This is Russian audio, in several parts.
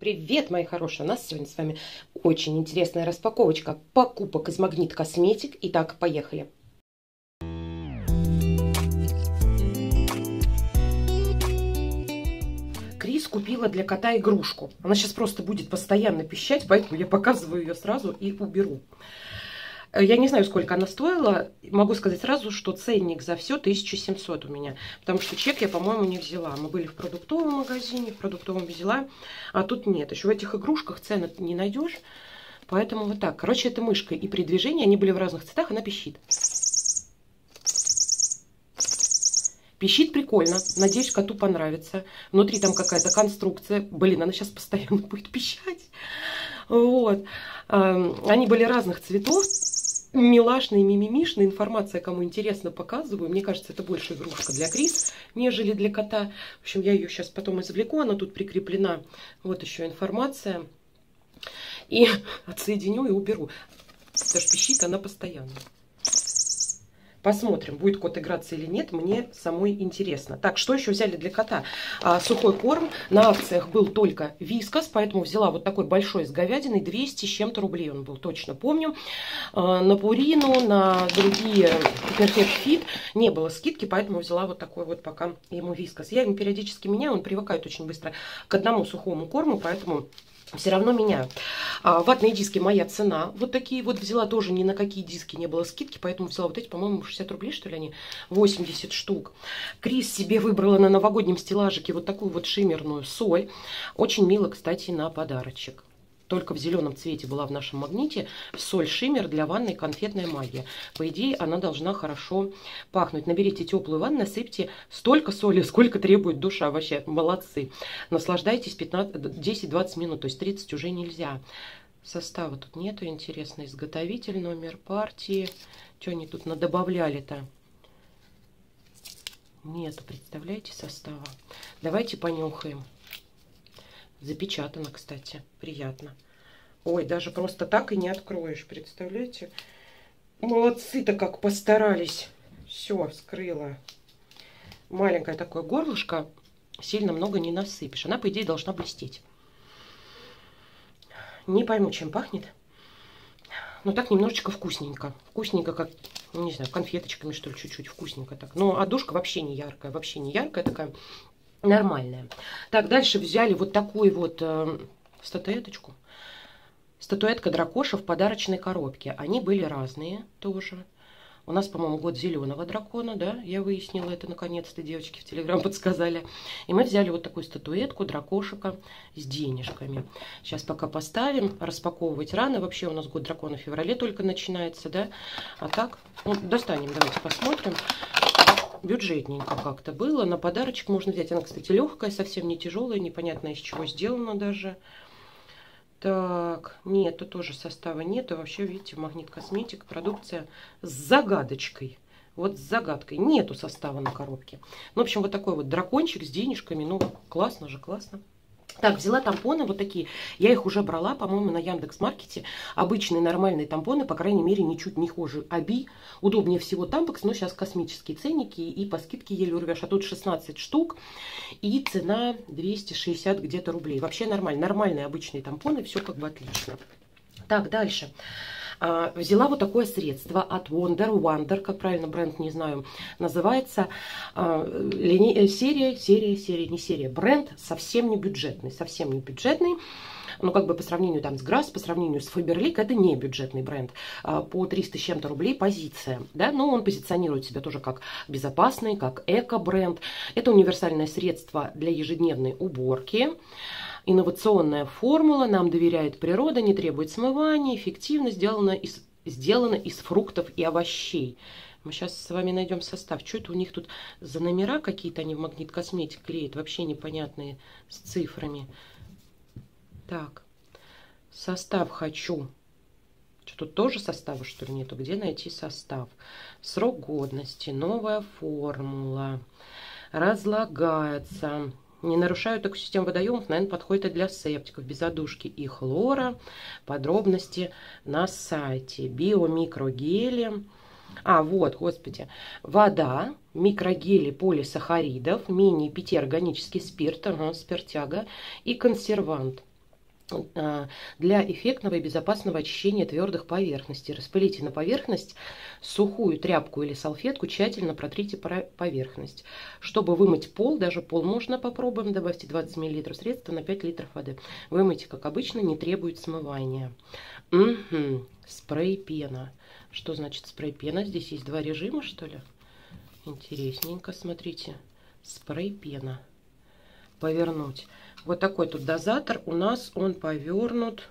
Привет, мои хорошие! У нас сегодня с вами очень интересная распаковочка покупок из Магнит Косметик. Итак, поехали! Крис купила для кота игрушку. Она сейчас просто будет постоянно пищать, поэтому я показываю ее сразу и уберу. Я не знаю, сколько она стоила. Могу сказать сразу, что ценник за все 1700 у меня. Потому что чек я, по-моему, не взяла. Мы были в продуктовом магазине, в продуктовом взяла. А тут нет. Еще в этих игрушках цены не найдешь. Поэтому вот так. Короче, это мышка. И при движении они были в разных цветах, она пищит. Пищит прикольно. Надеюсь, коту понравится. Внутри там какая-то конструкция. Блин, она сейчас постоянно будет пищать. Вот. Они были разных цветов милашная, мимимишная информация, кому интересно, показываю. Мне кажется, это больше игрушка для Крис, нежели для кота. В общем, я ее сейчас потом извлеку, она тут прикреплена. Вот еще информация. И отсоединю и уберу. Потому что пищит она постоянно. Посмотрим, будет кот играться или нет, мне самой интересно. Так, что еще взяли для кота? А, сухой корм. На акциях был только вискас, поэтому взяла вот такой большой с говядиной. 200 с чем-то рублей он был, точно помню. А, на Пурину, на другие Perfect Fit не было скидки, поэтому взяла вот такой вот пока ему вискас. Я ему периодически меняю, он привыкает очень быстро к одному сухому корму, поэтому все равно меняю. А, ватные диски моя цена. Вот такие вот взяла тоже ни на какие диски не было скидки, поэтому взяла вот эти, по-моему, 60 рублей, что ли, они 80 штук. Крис себе выбрала на новогоднем стеллажике вот такую вот шиммерную соль. Очень мило, кстати, на подарочек только в зеленом цвете была в нашем магните, соль шиммер для ванной конфетная магия. По идее, она должна хорошо пахнуть. Наберите теплую ванну, насыпьте столько соли, сколько требует душа. Вообще, молодцы. Наслаждайтесь 10-20 минут, то есть 30 уже нельзя. Состава тут нету, интересно. Изготовитель, номер партии. Что они тут надобавляли-то? Нету, представляете, состава. Давайте понюхаем. Запечатано, кстати. Приятно. Ой, даже просто так и не откроешь, представляете? Молодцы-то как постарались. Все, скрыла. Маленькое такое горлышко. Сильно много не насыпешь. Она, по идее, должна блестеть. Не пойму, чем пахнет. Но так немножечко вкусненько. Вкусненько, как, не знаю, конфеточками, что ли, чуть-чуть вкусненько так. Но одушка вообще не яркая, вообще не яркая такая нормальная. Так, дальше взяли вот такую вот э, статуэточку. Статуэтка дракоша в подарочной коробке. Они были разные тоже. У нас, по-моему, год зеленого дракона, да? Я выяснила это наконец-то, девочки в Телеграм подсказали. И мы взяли вот такую статуэтку дракошика с денежками. Сейчас пока поставим, распаковывать рано. Вообще у нас год дракона в феврале только начинается, да? А так, ну, достанем, давайте посмотрим бюджетненько как-то было. На подарочек можно взять. Она, кстати, легкая, совсем не тяжелая, непонятно из чего сделана даже. Так, нету тоже состава нету. Вообще, видите, магнит косметик, продукция с загадочкой. Вот с загадкой. Нету состава на коробке. Ну, в общем, вот такой вот дракончик с денежками. Ну, классно же, классно. Так, взяла тампоны вот такие. Я их уже брала, по-моему, на Яндекс.Маркете. Обычные нормальные тампоны, по крайней мере, ничуть не хуже Аби. Удобнее всего Тампекс, но сейчас космические ценники и по скидке еле урвешь. А тут 16 штук и цена 260 где-то рублей. Вообще нормально. Нормальные обычные тампоны, все как бы отлично. Так, дальше. Дальше. А, взяла вот такое средство от Wonder, Wonder, как правильно бренд, не знаю, называется. А, лине... Серия, серия, серия, не серия. Бренд совсем не бюджетный, совсем не бюджетный. Ну, как бы по сравнению там с Грасс, по сравнению с Фаберлик, это не бюджетный бренд. А, по 300 с чем-то рублей позиция, да, но он позиционирует себя тоже как безопасный, как эко-бренд. Это универсальное средство для ежедневной уборки. Инновационная формула, нам доверяет природа, не требует смывания, эффективно сделана из, сделана из фруктов и овощей. Мы сейчас с вами найдем состав. Что это у них тут за номера какие-то они в магнит косметик клеят? Вообще непонятные с цифрами. Так, состав хочу. Что тут тоже состава, что ли, нету? Где найти состав? Срок годности, новая формула, разлагается. Не нарушают экосистему водоемов, наверное, подходит и для септиков, без одушки и хлора. Подробности на сайте. Биомикрогели. А, вот, господи. Вода, микрогели полисахаридов, мини-5 органический спирт, ага, спиртяга и консервант. А, для эффектного и безопасного очищения твердых поверхностей. Распылите на поверхность сухую тряпку или салфетку, тщательно протрите поверхность. Чтобы вымыть пол, даже пол можно попробуем, добавьте 20 мл средства на 5 литров воды. Вымойте, как обычно, не требует смывания. Угу. Спрей пена. Что значит спрей пена? Здесь есть два режима, что ли? Интересненько, смотрите. Спрей пена. Повернуть. Вот такой тут дозатор. У нас он повернут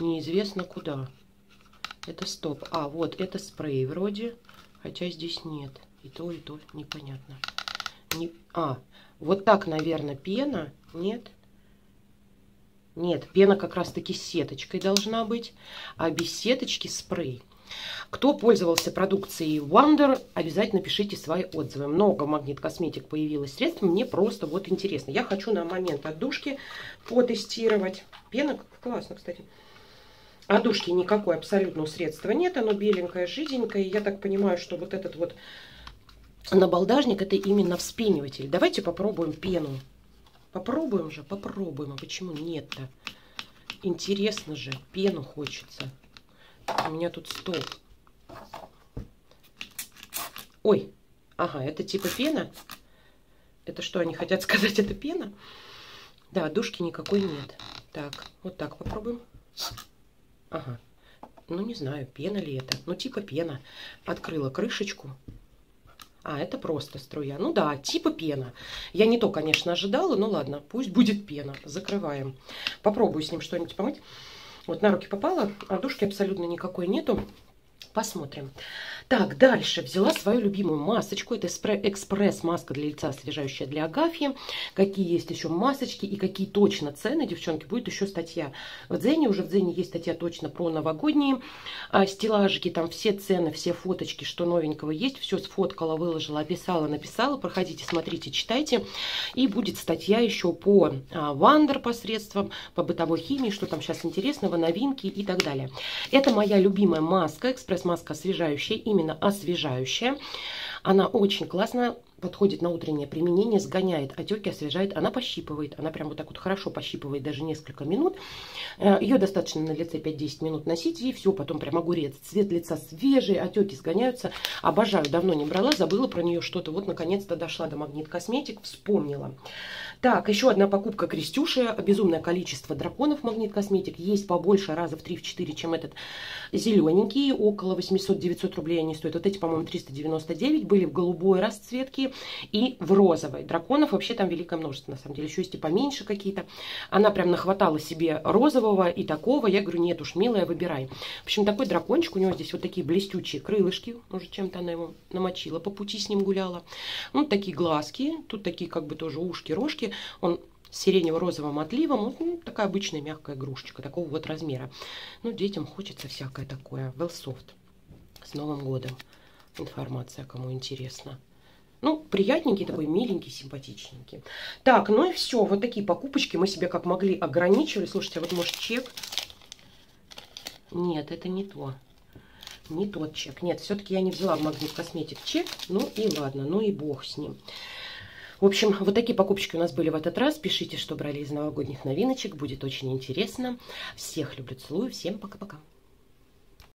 неизвестно куда. Это стоп. А, вот, это спрей вроде. Хотя здесь нет. И то, и то непонятно. Не... А, вот так, наверное, пена. Нет. Нет, пена как раз-таки сеточкой должна быть. А без сеточки спрей. Кто пользовался продукцией Wonder, обязательно пишите свои отзывы. Много Магнит Косметик появилось средств, мне просто вот интересно. Я хочу на момент отдушки потестировать. Пена классно, кстати. Отдушки никакой абсолютно средства нет, оно беленькое, жиденькое. Я так понимаю, что вот этот вот набалдажник это именно вспениватель. Давайте попробуем пену. Попробуем же, попробуем. А почему нет-то? Интересно же, пену хочется. У меня тут стол. Ой, ага, это типа пена. Это что, они хотят сказать, это пена? Да, душки никакой нет. Так, вот так попробуем. Ага. Ну, не знаю, пена ли это. Ну, типа пена. Открыла крышечку. А, это просто струя. Ну да, типа пена. Я не то, конечно, ожидала, но ладно, пусть будет пена. Закрываем. Попробую с ним что-нибудь помыть. Вот на руки попала, а душки абсолютно никакой нету. Посмотрим. Так, дальше взяла свою любимую масочку. Это экспресс-маска для лица, освежающая для Агафьи. Какие есть еще масочки и какие точно цены, девчонки, будет еще статья в Дзене. Уже в Дзене есть статья точно про новогодние а, стеллажики. Там все цены, все фоточки, что новенького есть. Все сфоткала, выложила, описала, написала. Проходите, смотрите, читайте. И будет статья еще по а, Вандер посредством, по бытовой химии, что там сейчас интересного, новинки и так далее. Это моя любимая маска, экспресс-маска освежающая именно освежающая. Она очень классно подходит на утреннее применение, сгоняет отеки, освежает, она пощипывает, она прям вот так вот хорошо пощипывает даже несколько минут. Э, Ее достаточно на лице 5-10 минут носить, и все, потом прям огурец. Цвет лица свежий, отеки сгоняются. Обожаю, давно не брала, забыла про нее что-то. Вот, наконец-то дошла до Магнит Косметик, вспомнила. Так, еще одна покупка Крестюши. Безумное количество драконов Магнит Косметик. Есть побольше, раза в 3-4, чем этот зелененький. Около 800-900 рублей они стоят. Вот эти, по-моему, 399 были в голубой расцветке и в розовой. Драконов вообще там великое множество, на самом деле. Еще есть и поменьше какие-то. Она прям нахватала себе розового и такого. Я говорю, нет уж, милая, выбирай. В общем, такой дракончик. У него здесь вот такие блестючие крылышки. Может, чем-то она его намочила, по пути с ним гуляла. Ну, такие глазки. Тут такие как бы тоже ушки, рожки. Он сиренево-розовым отливом. Ну, такая обычная мягкая игрушечка, такого вот размера. Ну, детям хочется всякое такое. Soft. С Новым годом. Информация, кому интересно. Ну, приятненький такой, миленький, симпатичненький. Так, ну и все. Вот такие покупочки мы себе как могли ограничивали. Слушайте, а вот может чек? Нет, это не то. Не тот чек. Нет, все-таки я не взяла в Магнит Косметик чек. Ну и ладно, ну и бог с ним. В общем, вот такие покупочки у нас были в этот раз. Пишите, что брали из новогодних новиночек. Будет очень интересно. Всех люблю, целую. Всем пока-пока.